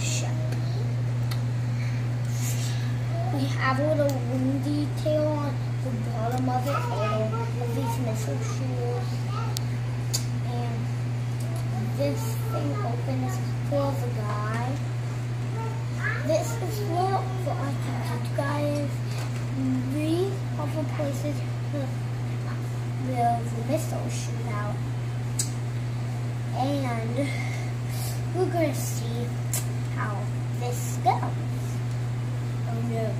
idle ship. We have a little wind detail on the bottom of it, all of these missile shields. And this thing opens for the guy. This is where the architect guy is. These are the places where the missiles shoot out. And we're gonna see how this goes. Oh no,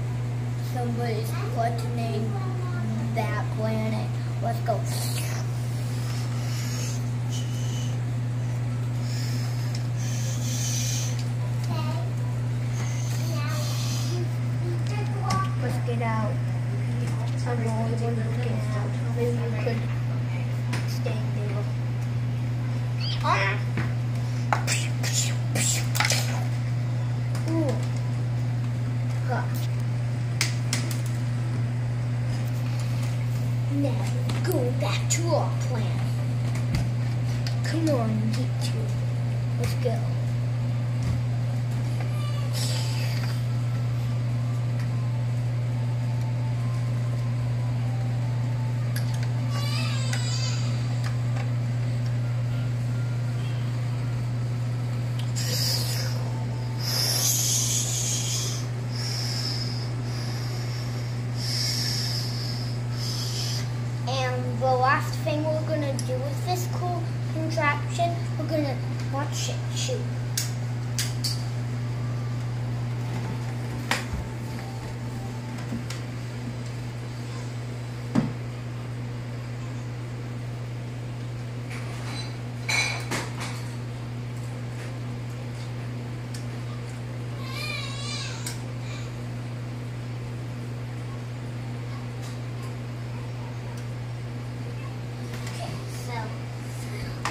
somebody's threatening that planet. Let's go. Let's get out. I'm only one who can out. Maybe you could Now go back to our plan. Come on, get to. Let's go. And the last thing we're gonna do with this cool contraption, we're gonna watch it shoot.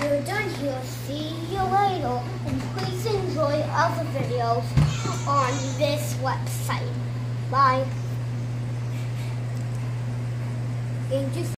So we're done here. See you later. And please enjoy other videos on this website. Bye. Thank you.